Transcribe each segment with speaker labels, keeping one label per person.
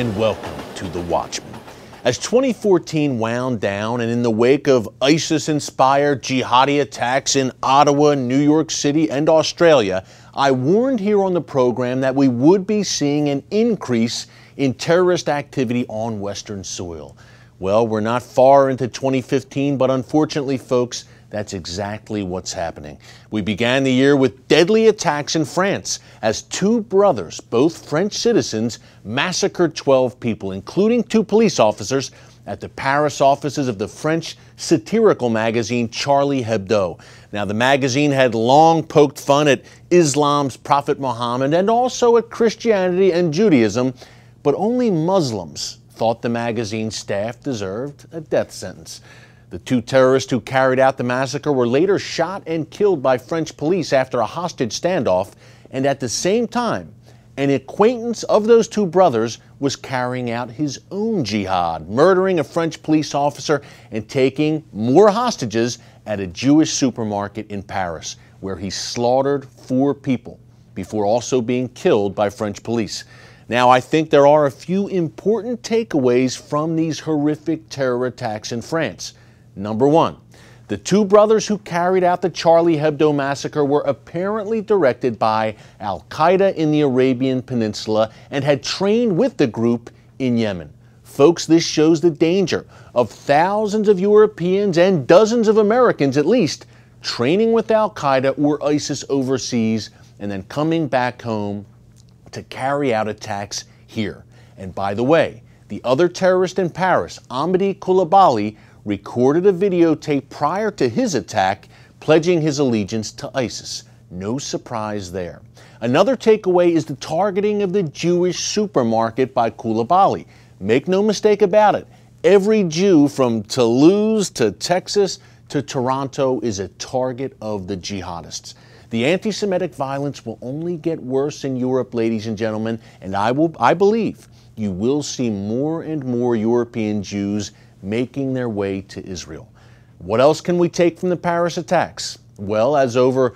Speaker 1: and welcome to The Watchman. As 2014 wound down and in the wake of ISIS inspired jihadi attacks in Ottawa, New York City, and Australia, I warned here on the program that we would be seeing an increase in terrorist activity on Western soil. Well, we're not far into 2015, but unfortunately, folks, that's exactly what's happening. We began the year with deadly attacks in France as two brothers, both French citizens, massacred 12 people, including two police officers, at the Paris offices of the French satirical magazine Charlie Hebdo. Now, the magazine had long poked fun at Islam's Prophet Muhammad and also at Christianity and Judaism, but only Muslims thought the magazine staff deserved a death sentence. The two terrorists who carried out the massacre were later shot and killed by French police after a hostage standoff, and at the same time, an acquaintance of those two brothers was carrying out his own jihad, murdering a French police officer and taking more hostages at a Jewish supermarket in Paris, where he slaughtered four people before also being killed by French police. Now, I think there are a few important takeaways from these horrific terror attacks in France. Number one, the two brothers who carried out the Charlie Hebdo massacre were apparently directed by Al Qaeda in the Arabian Peninsula and had trained with the group in Yemen. Folks, this shows the danger of thousands of Europeans and dozens of Americans at least training with Al Qaeda or ISIS overseas and then coming back home to carry out attacks here. And by the way, the other terrorist in Paris, Amedy Coulibaly, recorded a videotape prior to his attack pledging his allegiance to ISIS. No surprise there. Another takeaway is the targeting of the Jewish supermarket by Coulibaly. Make no mistake about it, every Jew from Toulouse to Texas to Toronto is a target of the jihadists. The anti Semitic violence will only get worse in Europe, ladies and gentlemen, and I, will, I believe you will see more and more European Jews making their way to Israel. What else can we take from the Paris attacks? Well, as over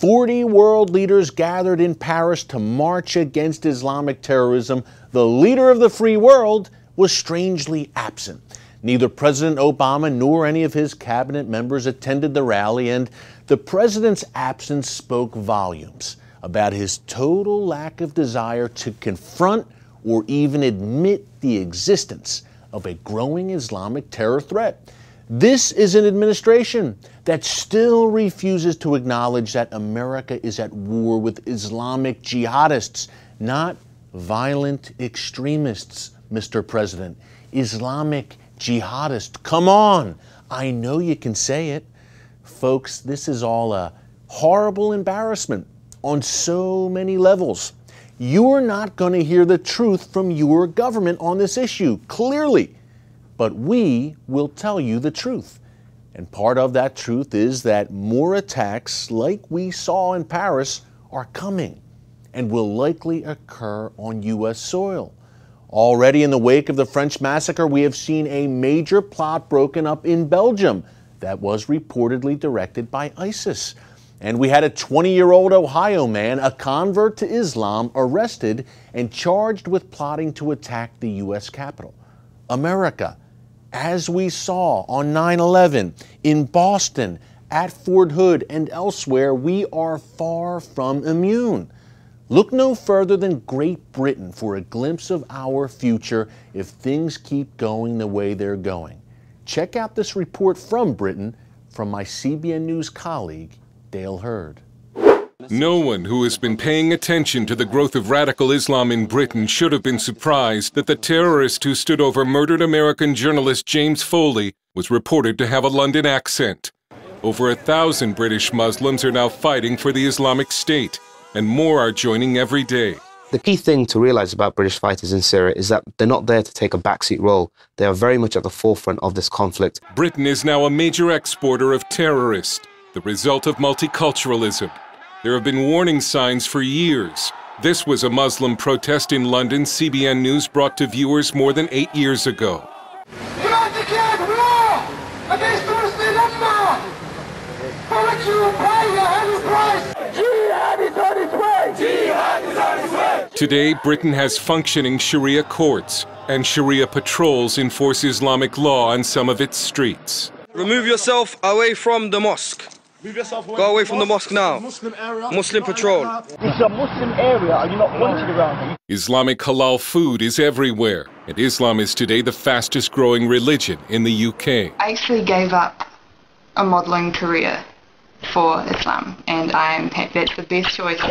Speaker 1: 40 world leaders gathered in Paris to march against Islamic terrorism, the leader of the free world was strangely absent. Neither President Obama nor any of his cabinet members attended the rally, and the president's absence spoke volumes about his total lack of desire to confront or even admit the existence of a growing Islamic terror threat. This is an administration that still refuses to acknowledge that America is at war with Islamic jihadists, not violent extremists, Mr. President. Islamic jihadists. Come on. I know you can say it. Folks, this is all a horrible embarrassment on so many levels. You're not going to hear the truth from your government on this issue, clearly. But we will tell you the truth. And part of that truth is that more attacks like we saw in Paris are coming and will likely occur on U.S. soil. Already in the wake of the French massacre, we have seen a major plot broken up in Belgium that was reportedly directed by ISIS. And we had a 20 year old Ohio man, a convert to Islam, arrested and charged with plotting to attack the U.S. Capitol. America, as we saw on 9 11, in Boston, at Fort Hood, and elsewhere, we are far from immune. Look no further than Great Britain for a glimpse of our future if things keep going the way they're going. Check out this report from Britain from my CBN News colleague, Dale Hurd.
Speaker 2: No one who has been paying attention to the growth of radical Islam in Britain should have been surprised that the terrorist who stood over murdered American journalist James Foley was reported to have a London accent. Over a thousand British Muslims are now fighting for the Islamic State, and more are joining every day.
Speaker 3: The key thing to realize about British fighters in Syria is that they're not there to take a backseat role. They are very much at the forefront of this conflict.
Speaker 2: Britain is now a major exporter of terrorists the result of multiculturalism. There have been warning signs for years. This was a Muslim protest in London CBN News brought to viewers more than eight years ago. Today, Britain has functioning Sharia courts, and Sharia patrols enforce Islamic law on some of its streets.
Speaker 4: Remove yourself away from the mosque. Go away from the mosque now. Muslim, area, Muslim patrol.
Speaker 5: Uh, this is a Muslim area. Are you not wanted around here?
Speaker 2: Islamic halal food is everywhere, and Islam is today the fastest growing religion in the UK.
Speaker 6: I actually gave up a modelling career for Islam, and I'm that's the best choice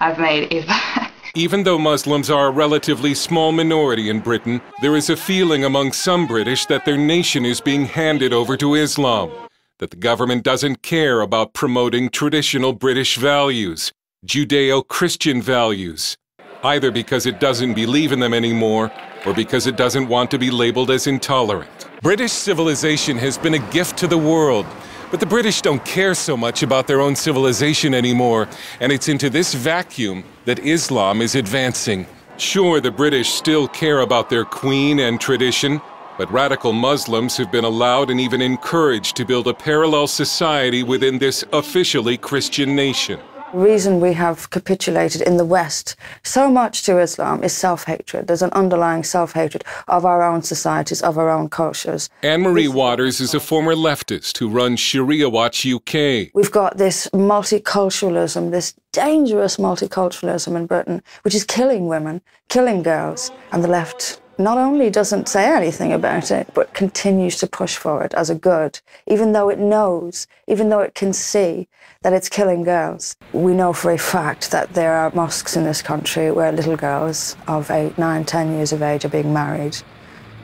Speaker 6: I've made ever.
Speaker 2: Even though Muslims are a relatively small minority in Britain, there is a feeling among some British that their nation is being handed over to Islam that the government doesn't care about promoting traditional British values, Judeo Christian values, either because it doesn't believe in them anymore or because it doesn't want to be labeled as intolerant. British civilization has been a gift to the world, but the British don't care so much about their own civilization anymore, and it's into this vacuum that Islam is advancing. Sure, the British still care about their queen and tradition, but radical Muslims have been allowed and even encouraged to build a parallel society within this officially Christian nation.
Speaker 7: The reason we have capitulated in the West so much to Islam is self hatred. There's an underlying self hatred of our own societies, of our own cultures.
Speaker 2: Anne Marie Waters is a former leftist who runs Sharia Watch UK.
Speaker 7: We've got this multiculturalism, this dangerous multiculturalism in Britain, which is killing women, killing girls, and the left not only doesn't say anything about it, but continues to push for it as a good, even though it knows, even though it can see that it's killing girls. We know for a fact that there are mosques in this country where little girls of eight, nine, ten years of age are being married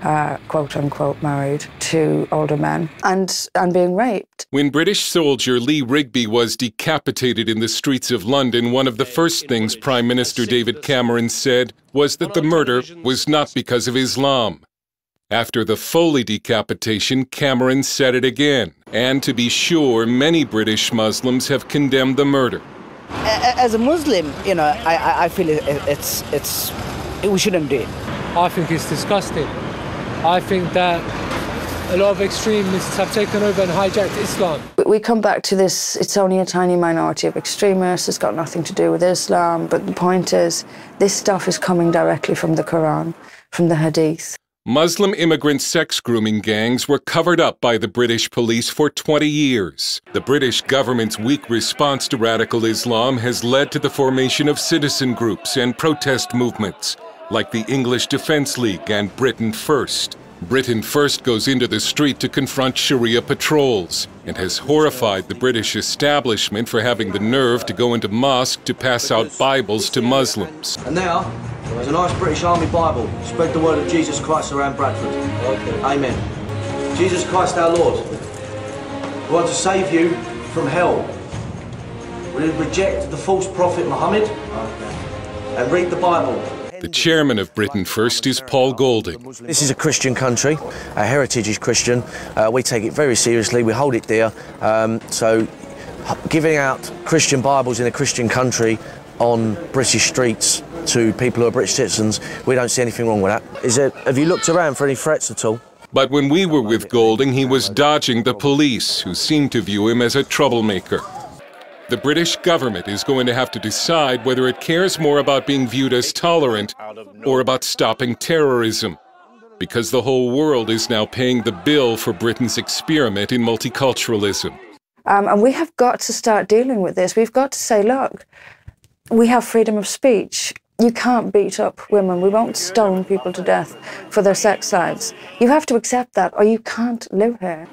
Speaker 7: uh, quote unquote married to older men and, and being raped.
Speaker 2: When British soldier Lee Rigby was decapitated in the streets of London, one of the first things Prime Minister David Cameron said was that the murder was not because of Islam. After the Foley decapitation, Cameron said it again. And to be sure, many British Muslims have condemned the murder.
Speaker 5: As a Muslim, you know, I, I feel it's, it's, we shouldn't do it.
Speaker 8: I think it's disgusting. I think that a lot of extremists have taken over and hijacked Islam.
Speaker 7: We come back to this, it's only a tiny minority of extremists, it's got nothing to do with Islam, but the point is, this stuff is coming directly from the Quran, from the Hadith.
Speaker 2: Muslim immigrant sex grooming gangs were covered up by the British police for 20 years. The British government's weak response to radical Islam has led to the formation of citizen groups and protest movements like the English Defence League and Britain First. Britain First goes into the street to confront Sharia patrols and has horrified the British establishment for having the nerve to go into mosque to pass out Bibles to Muslims.
Speaker 9: And now, there's a nice British Army Bible. Spread the word of Jesus Christ around Bradford. Okay. Amen. Jesus Christ our Lord, we want to save you from hell. We reject the false prophet Muhammad okay. and read the Bible.
Speaker 2: The chairman of Britain First is Paul Golding.
Speaker 10: This is a Christian country. Our heritage is Christian. Uh, we take it very seriously. We hold it dear. Um, so, giving out Christian Bibles in a Christian country on British streets to people who are British citizens, we don't see anything wrong with that. Is there, have you looked around for any threats at all?
Speaker 2: But when we were with Golding, he was dodging the police, who seemed to view him as a troublemaker. The British government is going to have to decide whether it cares more about being viewed as tolerant or about stopping terrorism. Because the whole world is now paying the bill for Britain's experiment in multiculturalism.
Speaker 7: Um, and we have got to start dealing with this. We've got to say, look, we have freedom of speech. You can't beat up women. We won't stone people to death for their sex lives. You have to accept that, or you can't live here.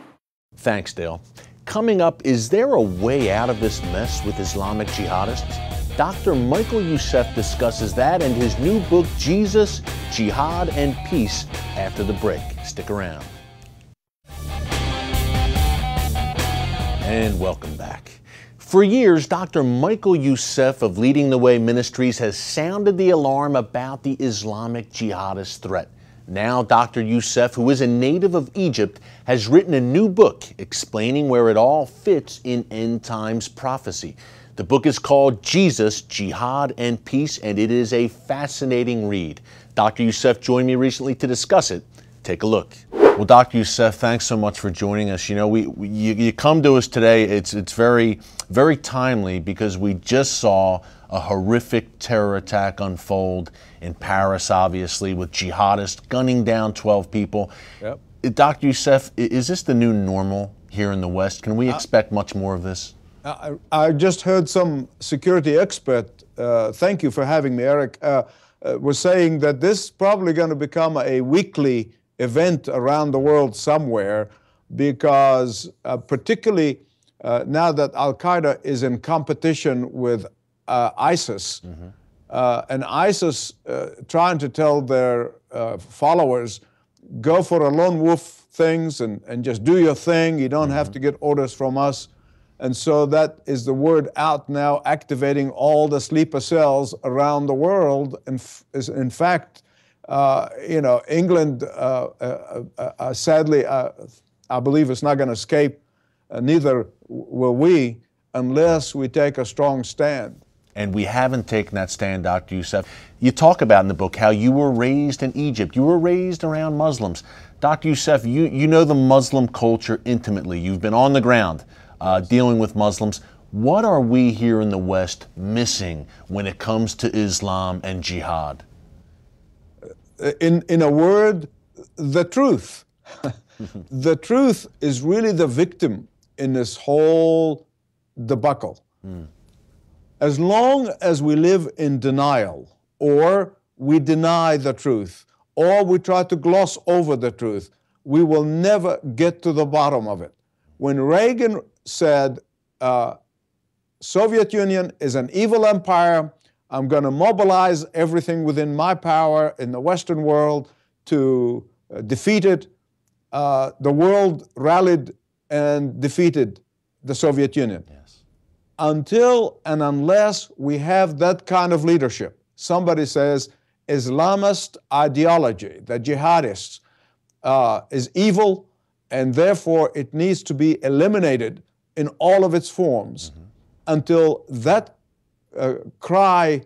Speaker 1: Thanks, Dale. Coming up, is there a way out of this mess with Islamic jihadists? Dr. Michael Youssef discusses that and his new book, Jesus, Jihad, and Peace, after the break. Stick around. And welcome back. For years, Dr. Michael Youssef of Leading the Way Ministries has sounded the alarm about the Islamic jihadist threat. Now, Dr. Youssef, who is a native of Egypt, has written a new book explaining where it all fits in end times prophecy. The book is called Jesus, Jihad, and Peace, and it is a fascinating read. Dr. Youssef joined me recently to discuss it. Take a look. Well, Dr. Youssef, thanks so much for joining us. You know, we, we you, you, come to us today. It's it's very very timely because we just saw a horrific terror attack unfold in Paris, obviously, with jihadists gunning down 12 people. Yep. Dr. Youssef, is this the new normal here in the West? Can we uh, expect much more of this?
Speaker 11: I, I just heard some security expert, uh, thank you for having me, Erick, uh, uh, was saying that this is probably going to become a weekly event around the world somewhere because, uh, particularly uh, now that Al Qaeda is in competition with uh, ISIS, mm-hmm. and ISIS trying to tell their followers, go for a lone wolf things and, and just do your thing. You don't mm-hmm. have to get orders from us. And so that is the word out now, activating all the sleeper cells around the world. And in, in fact, uh, you know, England, uh, uh, uh, uh sadly, uh, I believe it's not going to escape. neither will we unless we take a strong stand.
Speaker 1: And we haven't taken that stand, Dr. Youssef. You talk about in the book how you were raised in Egypt. You were raised around Muslims. Dr. Youssef, you, you know the Muslim culture intimately. You've been on the ground uh, dealing with Muslims. What are we here in the West missing when it comes to Islam and jihad?
Speaker 11: In, in a word, the truth. the truth is really the victim in this whole debacle. Mm. As long as we live in denial, or we deny the truth, or we try to gloss over the truth, we will never get to the bottom of it. When Reagan said, uh, Soviet Union is an evil empire. I'm going to mobilize everything within my power in the Western world to uh, defeat it. Uh, the world rallied and defeated the Soviet Union. Yes. Until and unless we have that kind of leadership, somebody says Islamist ideology, the jihadists, uh, is evil and therefore it needs to be eliminated in all of its forms mm-hmm. until that uh, cry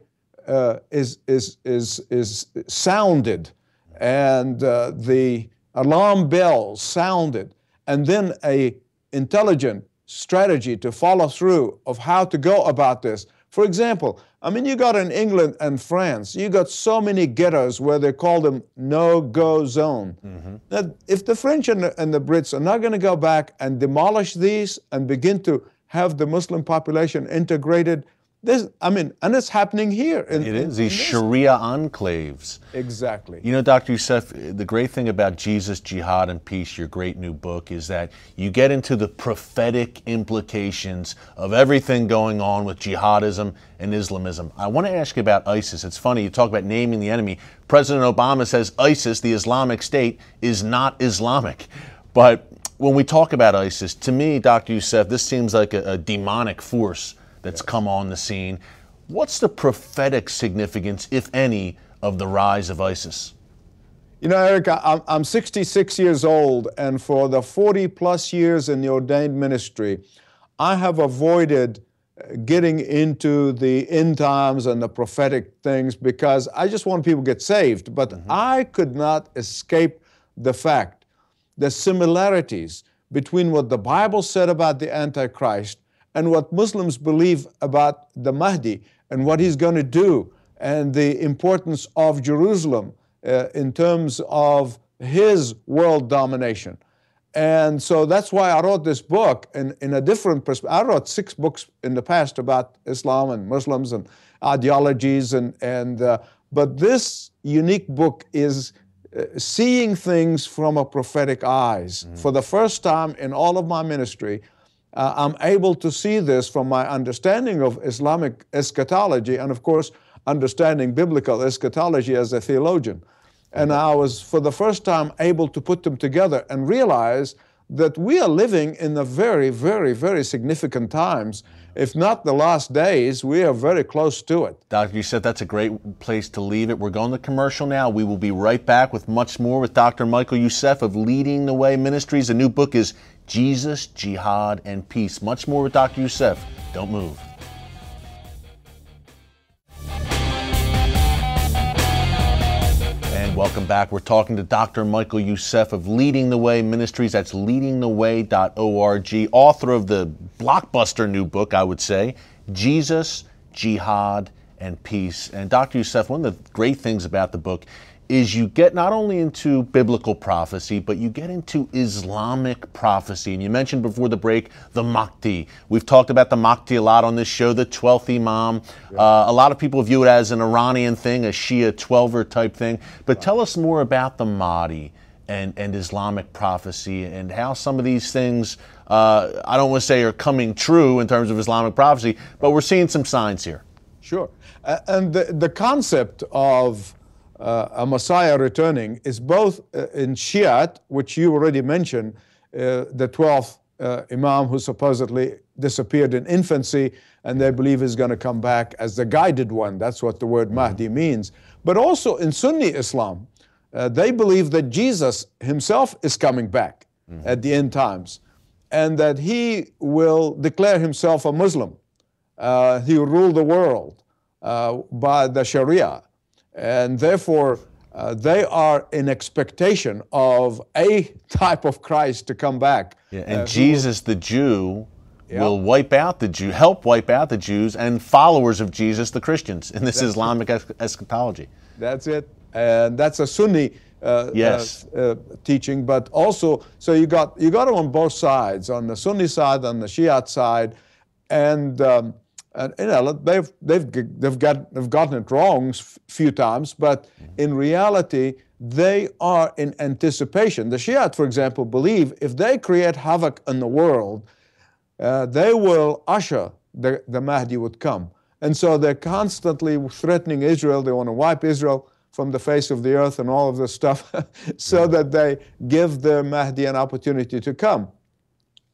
Speaker 11: uh, is, is, is, is sounded and uh, the alarm bells sounded and then a intelligent strategy to follow through of how to go about this. For example, I mean, you got in England and France, you got so many ghettos where they call them no-go zone. Mm-hmm. That if the French and the, and the Brits are not going to go back and demolish these and begin to have the Muslim population integrated this, I mean, and it's happening here.
Speaker 1: In, it is these Sharia enclaves.
Speaker 11: Exactly.
Speaker 1: You know, Dr. Youssef, the great thing about Jesus, Jihad, and Peace, your great new book, is that you get into the prophetic implications of everything going on with jihadism and Islamism. I want to ask you about ISIS. It's funny, you talk about naming the enemy. President Obama says ISIS, the Islamic State, is not Islamic. But when we talk about ISIS, to me, Dr. Youssef, this seems like a, a demonic force that's come on the scene. What's the prophetic significance, if any, of the rise of ISIS?
Speaker 11: You know, Erick, I'm 66 years old, and for the 40 plus years in the ordained ministry, I have avoided uh, getting into the end times and the prophetic things because I just want people to get saved. But mm-hmm. I could not escape the fact, the similarities between what the Bible said about the Antichrist and what Muslims believe about the Mahdi and what he's going to do and the importance of Jerusalem uh, in terms of his world domination. And so that's why I wrote this book in, in a different perspective. I wrote six books in the past about Islam and Muslims and ideologies, and, and uh, but this unique book is uh, seeing things from a prophetic eyes. Mm-hmm. For the first time in all of my ministry, uh, I'm able to see this from my understanding of Islamic eschatology and, of course, understanding biblical eschatology as a theologian. And I was, for the first time, able to put them together and realize that we are living in the very, very, very significant times. If not the last days, we are very close to it.
Speaker 1: Doctor, you said that's a great place to leave it. We're going to commercial now. We will be right back with much more with Dr. Michael Youssef of Leading the Way Ministries. The new book is Jesus, Jihad, and Peace. Much more with Dr. Youssef. Don't move. And welcome back. We're talking to Dr. Michael Youssef of Leading the Way Ministries. That's leadingtheway.org, author of the blockbuster new book, I would say, Jesus, Jihad, and Peace. And Dr. Youssef, one of the great things about the book is you get not only into biblical prophecy, but you get into Islamic prophecy. And you mentioned before the break the Mahdi. We've talked about the Mahdi a lot on this show, the 12th Imam. Uh, a lot of people view it as an Iranian thing, a Shia 12er type thing. But tell us more about the Mahdi and, and Islamic prophecy and how some of these things, uh, I don't want to say are coming true in terms of Islamic prophecy, but we're seeing some signs here.
Speaker 11: Sure. Uh, and the, the concept of uh, a Messiah returning is both uh, in Shiite, which you already mentioned, uh, the 12th uh, Imam who supposedly disappeared in infancy, and they believe is going to come back as the guided one. That's what the word. Mahdi means. But also in Sunni Islam, uh, they believe that Jesus himself is coming back mm-hmm. at the end times, and that he will declare himself a Muslim. Uh, he will rule the world by the Sharia and therefore, uh, they are in expectation of a type of Christ to come back.
Speaker 1: Yeah, and uh, Jesus, the Jew, yep. will wipe out the Jew, help wipe out the Jews and followers of Jesus, the Christians, in this that's Islamic es- eschatology.
Speaker 11: That's it, and that's a Sunni. Uh,
Speaker 1: yes.
Speaker 11: Uh, uh, teaching, but also, so you got you got it on both sides, on the Sunni side, on the Shiite side, and um, and you know, they've, they've, they've, got, they've gotten it wrong a few times, but in reality, they are in anticipation. The Shiite, for example, believe if they create havoc in the world, uh, they will usher the, the Mahdi would come. And so they're constantly threatening Israel. They want to wipe Israel from the face of the earth and all of this stuff so that they give the Mahdi an opportunity to come.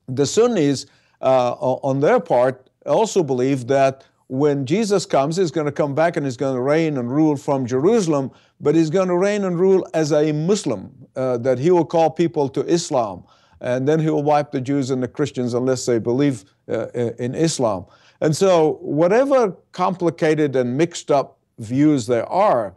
Speaker 11: The Sunnis, uh, on their part, also believe that when Jesus comes, he's going to come back and he's going to reign and rule from Jerusalem, but he's going to reign and rule as a Muslim, uh, that he will call people to Islam. And then he will wipe the Jews and the Christians unless they believe uh, in Islam. And so, whatever complicated and mixed up views there are,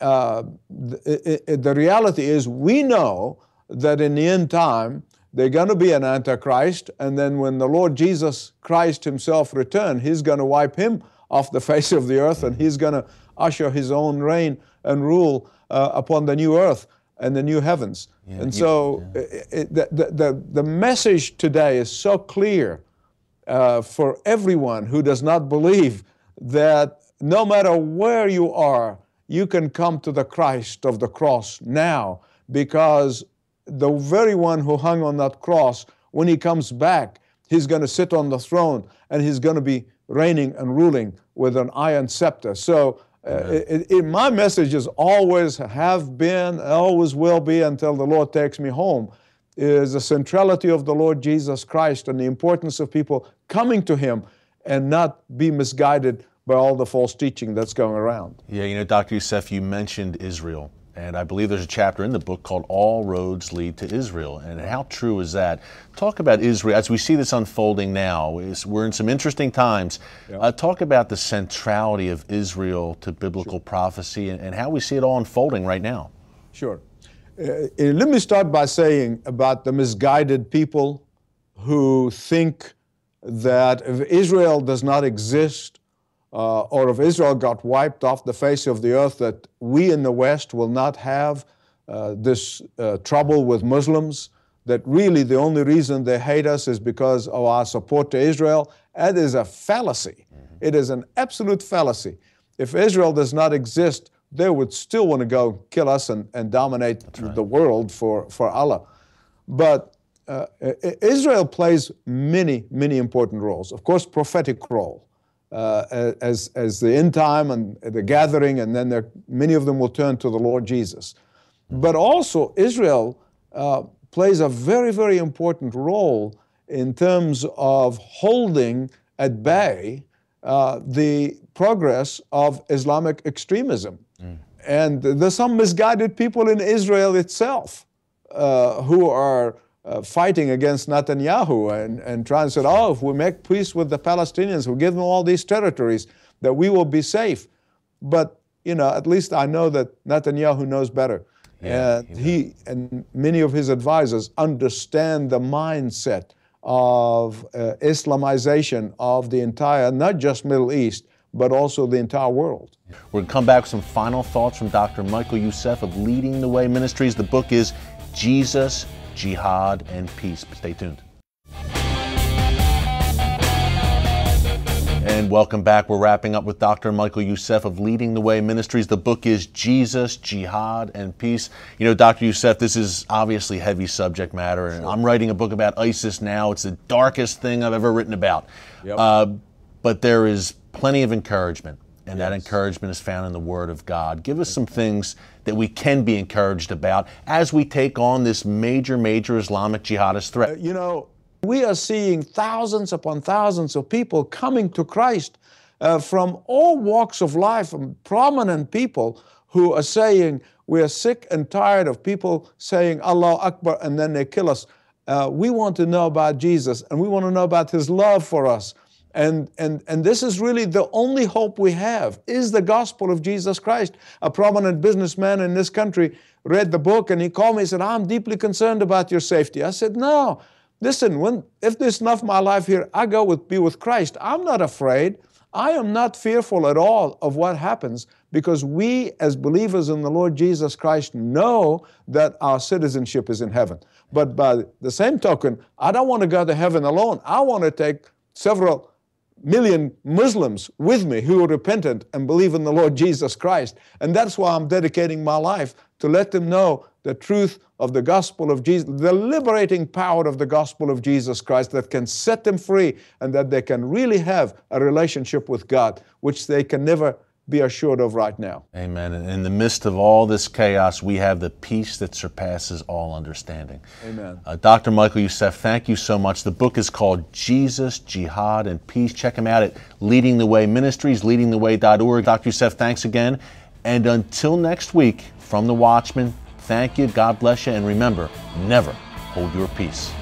Speaker 11: uh, the, the reality is we know that in the end time, they're going to be an antichrist, and then when the Lord Jesus Christ Himself return, He's going to wipe him off the face of the earth, and He's going to usher His own reign and rule uh, upon the new earth and the new heavens. Yeah, and so yeah. it, the, the, the message today is so clear uh, for everyone who does not believe that no matter where you are, you can come to the Christ of the cross now because the very one who hung on that cross, when he comes back, he's going to sit on the throne and he's going to be reigning and ruling with an iron scepter. So, uh, it, it, my messages always have been, always will be until the Lord takes me home, is the centrality of the Lord Jesus Christ and the importance of people coming to Him and not be misguided by all the false teaching that's going around.
Speaker 1: Yeah, you know, Dr. Youssef, you mentioned Israel. And I believe there's a chapter in the book called All Roads Lead to Israel. And how true is that? Talk about Israel as we see this unfolding now. We're in some interesting times. Yeah. Uh, talk about the centrality of Israel to biblical sure. prophecy and, and, how we see it all unfolding right now.
Speaker 11: Sure. Uh, uh, let me start by saying about the misguided people who think that if Israel does not exist, uh, or if Israel got wiped off the face of the earth, that we in the West will not have uh, this uh, trouble with Muslims, that really the only reason they hate us is because of our support to Israel. That is a fallacy. Mm-hmm. It is an absolute fallacy. If Israel does not exist, they would still want to go kill us and, and dominate right. the world for, for Allah. But uh, Israel plays many, many important roles. Of course, prophetic role uh, as, as the end time and the gathering, and then there, many of them will turn to the Lord Jesus. But also, Israel uh, plays a very, very important role in terms of holding at bay uh, the progress of Islamic extremism. Mm. And there's some misguided people in Israel itself uh, who are uh, fighting against Netanyahu and, and trying to say, oh, if we make peace with the Palestinians, we give them all these territories, that we will be safe. But you know, at least I know that Netanyahu knows better.
Speaker 1: Yeah,
Speaker 11: and he and many of his advisors understand the mindset of uh, Islamization of the entire, not just Middle East, but also the entire world.
Speaker 1: We're going to come back with some final thoughts from Dr. Michael Youssef of Leading the Way Ministries. The book is Jesus, Jihad, and Peace. Stay tuned. And welcome back. We're wrapping up with Dr. Michael Youssef of Leading the Way Ministries. The book is Jesus, Jihad, and Peace. You know, Dr. Youssef, this is obviously heavy subject matter, and I'm writing a book about ISIS now. It's the darkest thing I've ever written about.
Speaker 11: Yep.
Speaker 1: Uh, but there is plenty of encouragement, and that encouragement is found in the Word of God. Give us some things that we can be encouraged about as we take on this major, major Islamic jihadist threat.
Speaker 11: You know, we are seeing thousands upon thousands of people coming to Christ uh, from all walks of life, from prominent people who are saying, We are sick and tired of people saying Allah Akbar and then they kill us. Uh, we want to know about Jesus and we want to know about His love for us. And, and, and this is really the only hope we have is the gospel of Jesus Christ. A prominent businessman in this country read the book and he called me and said, I'm deeply concerned about your safety. I said, No, Listen, when, if there's enough my life here, I go with, be with Christ. I'm not afraid. I am not fearful at all of what happens because we, as believers in the Lord Jesus Christ, know that our citizenship is in heaven. But by the same token, I don't want to go to heaven alone. I want to take several million Muslims with me who are repentant and believe in the Lord Jesus Christ. And that's why I'm dedicating my life to let them know the truth of the gospel of Jesus, the liberating power of the gospel of Jesus Christ that can set them free and that they can really have a relationship with God, which they can never be assured of right now.
Speaker 1: Amen. And in the midst of all this chaos, we have the peace that surpasses all understanding.
Speaker 11: Amen.
Speaker 1: Uh, Dr. Michael Youssef, thank you so much. The book is called Jesus, Jihad, and Peace. Check him out at Leading the Way Ministries, leadingtheway.org. Dr. Youssef, thanks again. And until next week, from The Watchman, thank you, God bless you, and remember, never hold your peace.